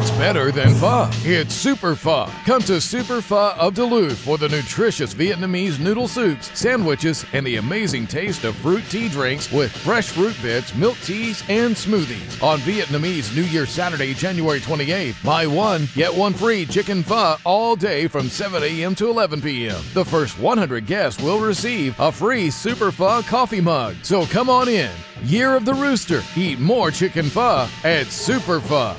much better than pho? It's Super Pho. Come to Super Pho of Duluth for the nutritious Vietnamese noodle soups, sandwiches, and the amazing taste of fruit tea drinks with fresh fruit bits, milk teas, and smoothies. On Vietnamese New Year Saturday, January 28th, buy one, get one free chicken pho all day from 7 a.m. to 11 p.m. The first 100 guests will receive a free Super Pho coffee mug. So come on in. Year of the Rooster. Eat more chicken pho at Super Pho.